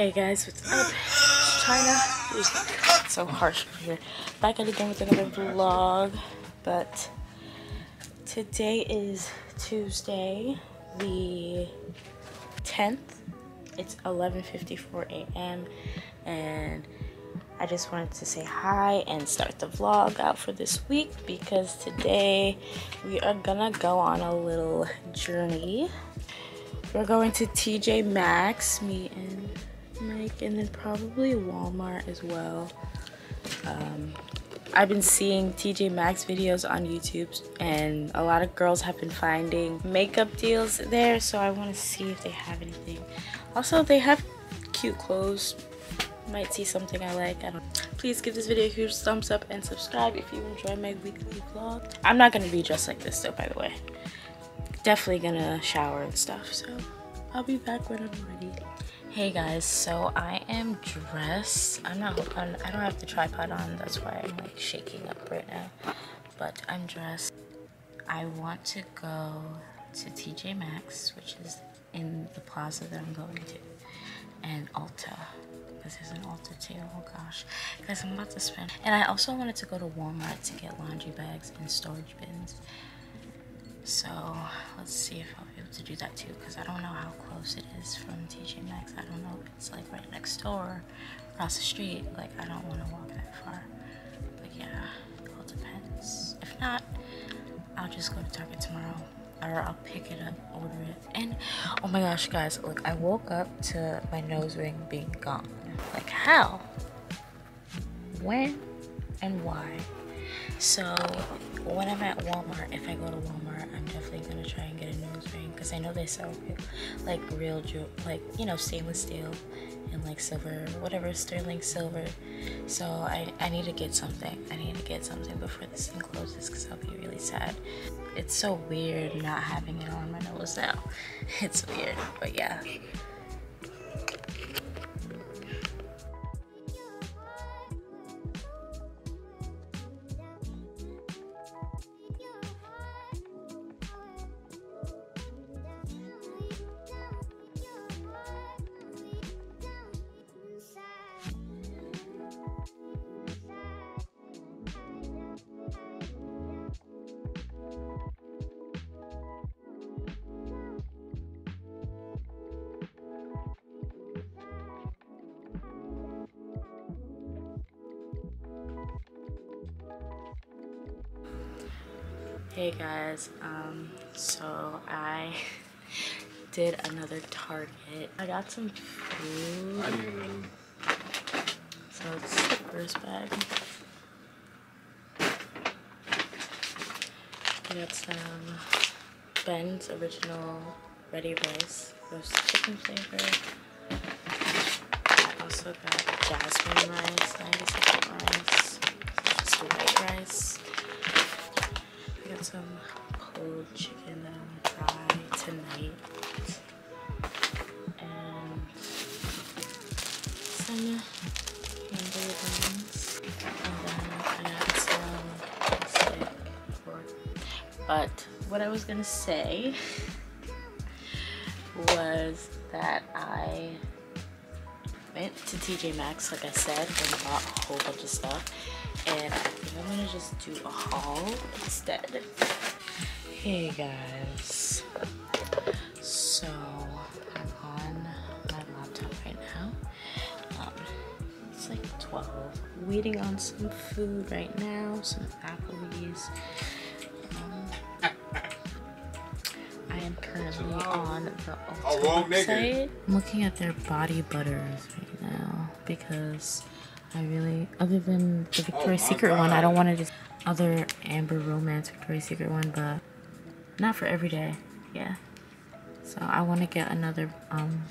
Hey guys, what's up? It's China. It's so harsh over here. Back at it again with another vlog, but today is Tuesday, the 10th. It's 11:54 a.m. and I just wanted to say hi and start the vlog out for this week because today we are gonna go on a little journey. We're going to TJ Maxx, me and And then probably Walmart as well. Um, I've been seeing TJ Maxx videos on YouTube, and a lot of girls have been finding makeup deals there, so I want to see if they have anything. Also, they have cute clothes. Might see something I like. I. Please give this video a huge thumbs up and subscribe if you enjoy my weekly vlog. I'm not gonna be dressed like this though, by the way. Definitely gonna shower and stuff, so I'll be back when I'm ready. Hey guys, so I am dressed. I'm not I don't have the tripod on, that's why I'm like shaking up right now. But I'm dressed. I want to go to TJ Maxx, which is in the plaza that I'm going to, and Ulta. Because there's an Ulta too, oh gosh. Guys, I'm about to spend. And I also wanted to go to Walmart to get laundry bags and storage bins. So let's see if I'll to do that too because I don't know how close it is from TJ Maxx. I don't know if it's like right next door, across the street. Like I don't want to walk that far. But yeah, it all depends. If not, I'll just go to Target tomorrow or I'll pick it up, order it. And oh my gosh, guys, look, I woke up to my nose ring being gone. Like how? When and why? So when I'm at Walmart, if I go to Walmart, because I know they sell like real jewel, like you know stainless steel and like silver, whatever sterling silver. So I I need to get something. I need to get something before this thing closes because I'll be really sad. It's so weird not having it on my nose now. It's weird, but yeah. Hey guys, um, so I did another Target. I got some food. So it's the first bag. I got some Ben's original ready rice, roasted chicken flavor. I also got jasmine rice, 90 second rice, just white rice some pulled chicken that I'm gonna try tonight. And some hamburger buns. And then I got some steak pork. But what I was gonna say was that I went to TJ Maxx, like I said, and bought a whole bunch of stuff and I gonna just do a haul instead. Hey guys, so I'm on my laptop right now. Um, it's like 12. Waiting on some food right now, some Applebee's. Um, I am currently on the Ulta website. I'm looking at their body butters right now because I really, other than the Victoria's oh Secret God. one, I don't want to just other Amber Romance Victoria's Secret one, but not for every day. Yeah. So I want to get another um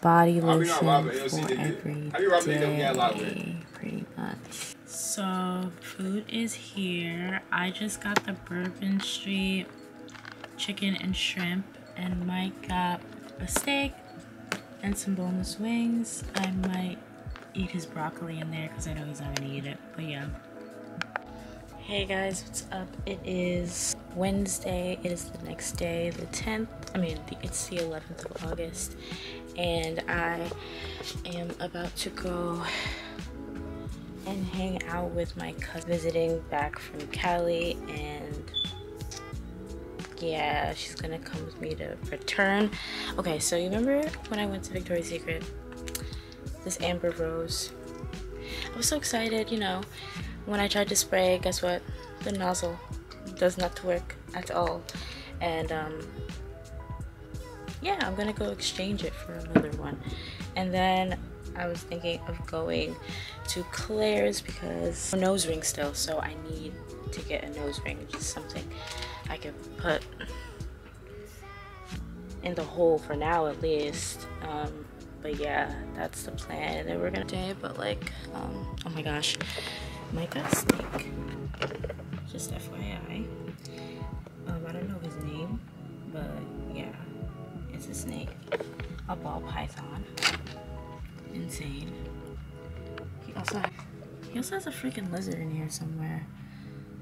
body lotion for every day, pretty much. So food is here. I just got the Bourbon Street chicken and shrimp, and Mike got a steak and some boneless wings. I might eat his broccoli in there because I know he's not gonna eat it. But yeah. Hey guys, what's up? It is Wednesday. It is the next day, the 10th. I mean, it's the 11th of August, and I am about to go and hang out with my cousin visiting back from Cali and yeah she's gonna come with me to return okay so you remember when I went to Victoria's Secret this Amber Rose. I was so excited you know when I tried to spray guess what? The nozzle does not work at all. And um yeah I'm gonna go exchange it for another one. And then I was thinking of going to Claire's because nose ring still so I need to get a nose ring just something I can put in the hole for now at least. Um, but yeah that's the plan then we're gonna day but like um, oh my gosh got snake just FYI um, I don't know his name but yeah it's a snake a ball python insane. He also he also has a freaking lizard in here somewhere.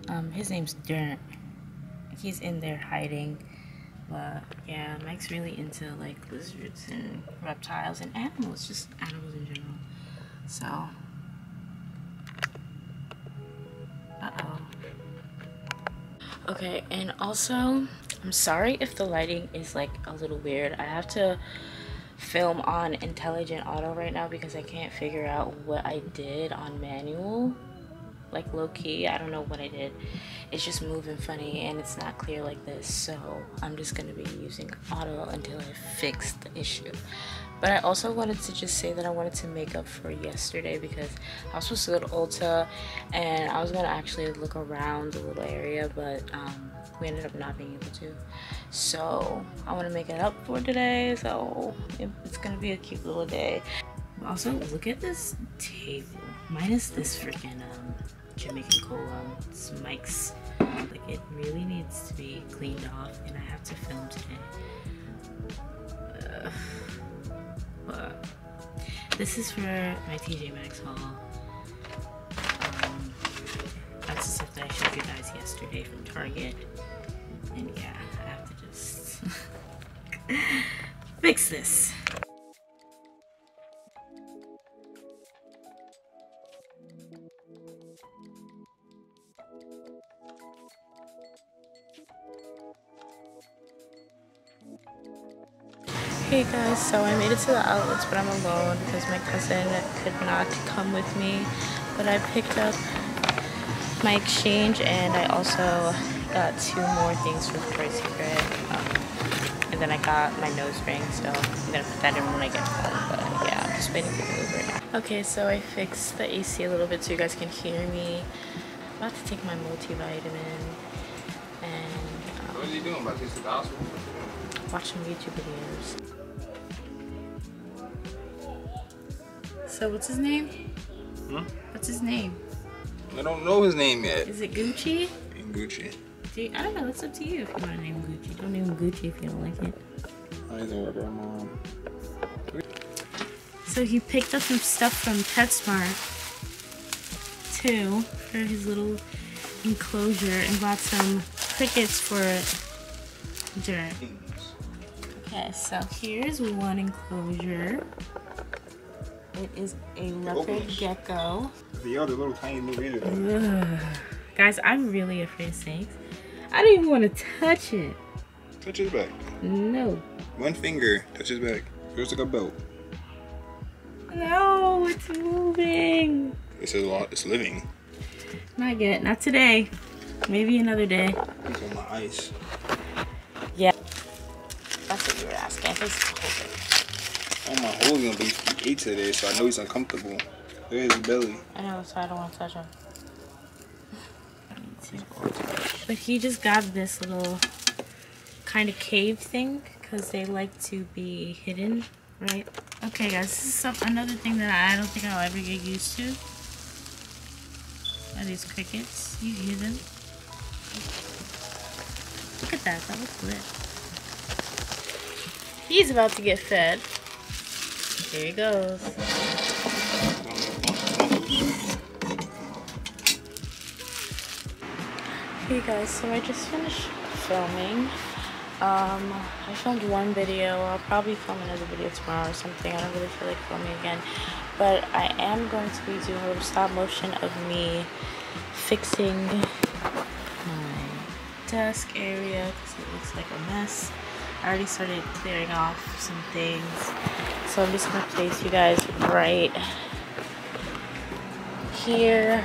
Um, his name's Dirt. He's in there hiding. But yeah, Mike's really into like lizards and reptiles and animals, just animals in general. So, uh oh. Okay, and also, I'm sorry if the lighting is like a little weird. I have to film on intelligent auto right now because I can't figure out what I did on manual like low-key I don't know what I did it's just moving funny and it's not clear like this. So I'm just gonna be using auto until I fix the issue. But I also wanted to just say that I wanted to make up for yesterday because I was supposed to go to Ulta and I was gonna actually look around the little area but um, we ended up not being able to. So I want to make it up for today. So it's gonna be a cute little day. Also look at this table. Minus this freaking um, Jamaican cola it's Mike's like it really needs to be cleaned off and I have to film today. Uh, this is for my TJ Maxx haul. Um, that's the stuff that I showed you guys yesterday from Target. And yeah, I have to just fix this. Made it to the outlets, but I'm alone because my cousin could not come with me. But I picked up my exchange and I also got two more things from Victoria's Secret. Um, and then I got my nose ring, so I'm gonna put that in when I get home. But yeah, I'm just waiting for the Uber now. Okay, so I fixed the AC a little bit so you guys can hear me. I'm about to take my multivitamin. And um, what are you doing? About to the hospital? Watching YouTube videos. So what's his name? Hmm? What's his name? I don't know his name yet. Is it Gucci? Gucci. I don't know. It's up to you if you want to name Gucci. Don't name him Gucci if you don't like it. Mom. So he picked up some stuff from PetSmart too for his little enclosure and bought some crickets for Dirt. Okay, so here's one enclosure. It is a leopard gecko. The other little tiny little Guys, I'm really afraid of snakes. I don't even want to touch it. Touch his back. No. One finger, touch his back. Feels like a belt. No, it's moving. It's a lot. It's living. Not yet. Not today. Maybe another day. It's on my ice. Yeah. That's what you were asking. I think it's Oh, my hole's gonna be he ate today, so I know he's uncomfortable. There's his belly. I know, so I don't want to touch him. But he just got this little kind of cave thing because they like to be hidden, right? Okay, guys, this is some, another thing that I don't think I'll ever get used to. Are these crickets? You hear them? Look at that, that looks lit. He's about to get fed. Here he goes. Hey guys, so I just finished filming. Um, I filmed one video. I'll probably film another video tomorrow or something. I don't really feel like filming again. But I am going to be doing a little stop motion of me fixing my desk area because it looks like a mess. I already started clearing off some things. So I'm just to place you guys right here.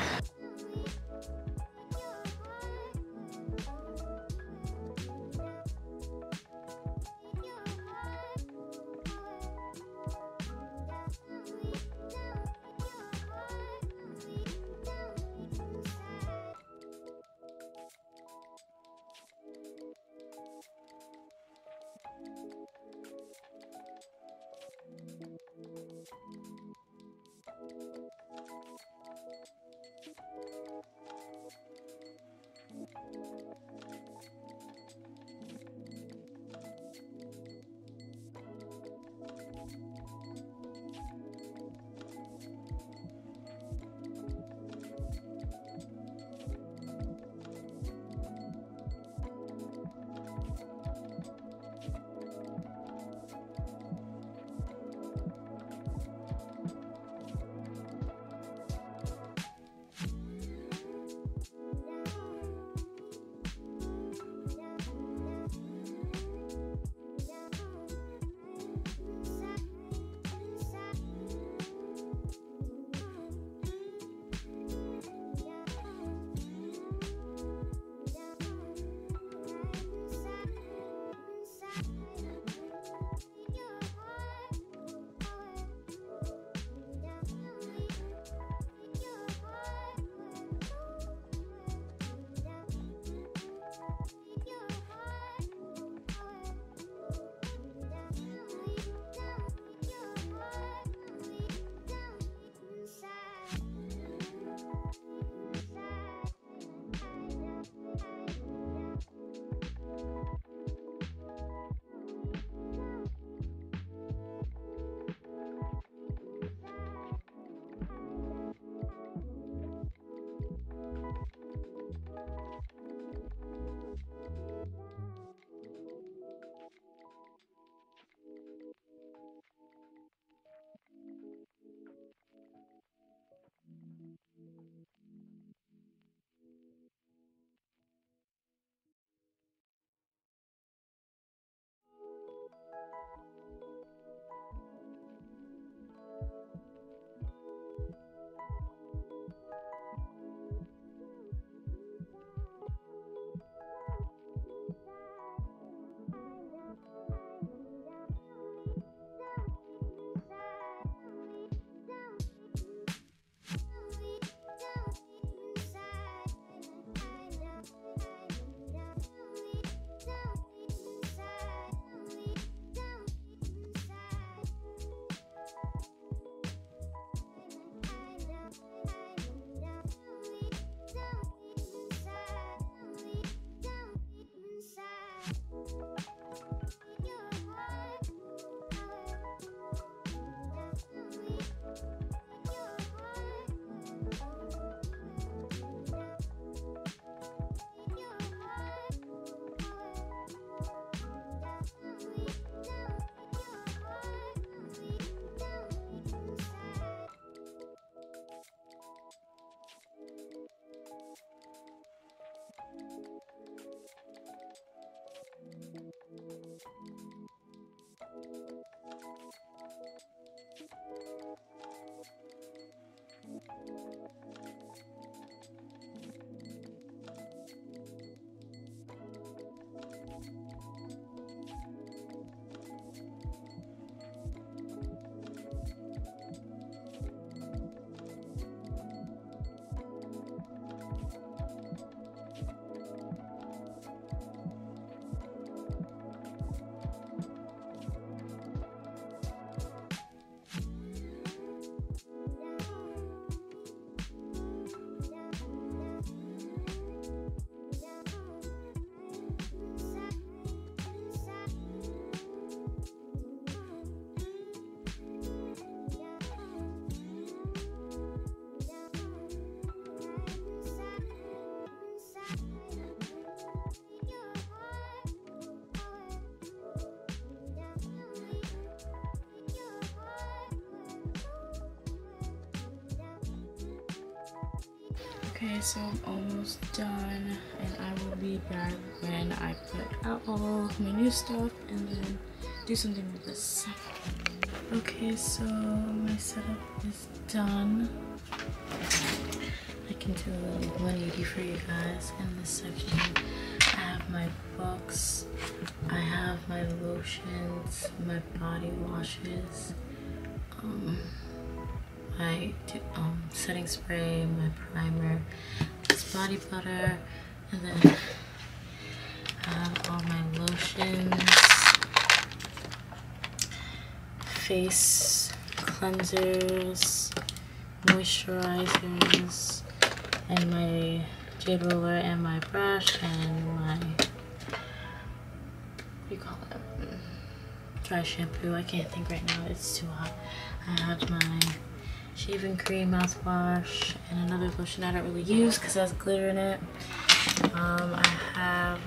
Okay, so I'm almost done and I will be back when I put out all my new stuff and then do something with this. Okay, so my setup is done. I can do a little 180 for you guys. In this section, I have my books, I have my lotions, my body washes, um, my um, setting spray, my primer, this body butter, and then I have all my lotions, face cleansers, moisturizers, and my jade roller and my brush and my what do you call it? Dry shampoo. I can't think right now. It's too hot. I have my shaving cream, mouthwash, and another lotion I don't really use because it has glitter in it. Um, I have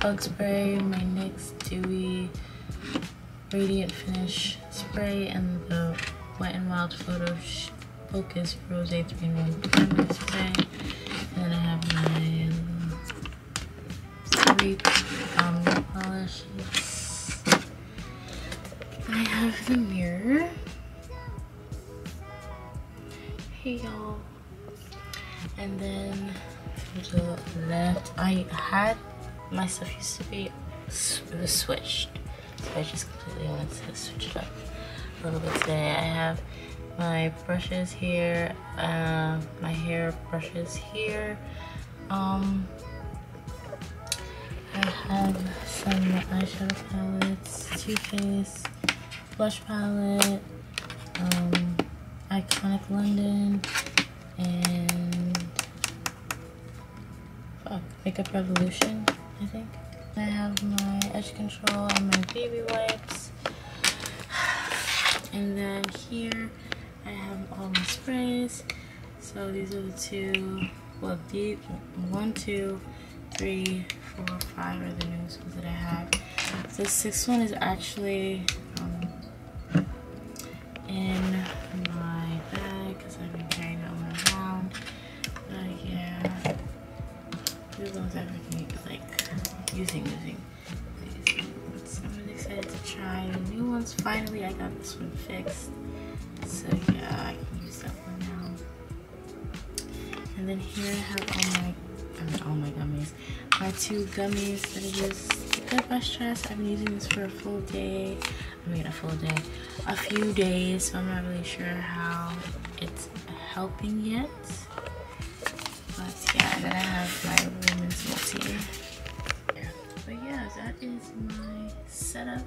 bug spray, my NYX Dewy Radiant Finish spray, and the Wet n Wild Photo Focus Rose 3 in 1 spray. And then I have my three um, polishes. I have the mirror. Y'all. And then to the left, I had my stuff used to be it was switched. So I just completely wanted to switch it up a little bit today. I have my brushes here, uh, my hair brushes here. Um, I have some eyeshadow palettes, Too Faced, blush palette, um, Iconic London, and fuck, Makeup Revolution, I think. I have my edge control and my baby wipes. And then here I have all my sprays. So these are the two, well, these, one, two, three, four, five are the newest ones that I have. The sixth one is actually um, all my, I mean, all my gummies. My two gummies that I. The Goodbye Stress. I've been using this for a full day. I mean, a full day. A few days. So I'm not really sure how it's helping yet. But yeah, and then I have my Women's Multi. But yeah, that is my setup